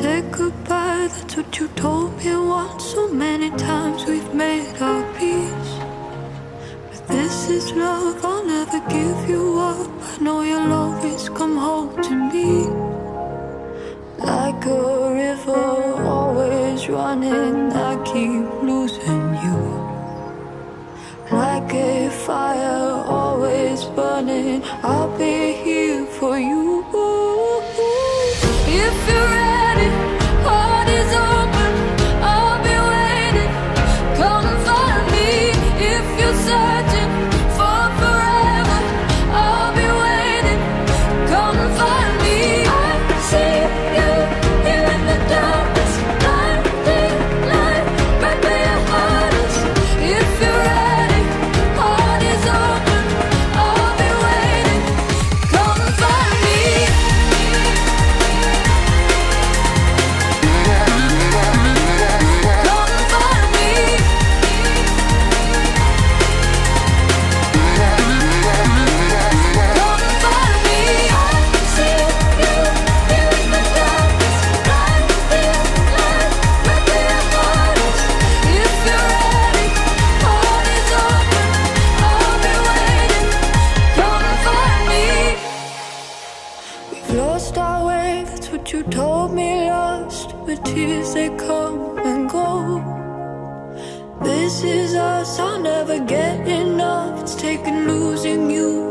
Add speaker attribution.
Speaker 1: said goodbye, that's what you told me once. So many times we've made our peace. But this is love, I'll never give you up. I know you'll always come home to me. Like a river, always running, I keep losing you. Like a fire, always burning, I'll be here told me lost. But tears they come and go. This is us, I'll never get enough. It's taken losing you.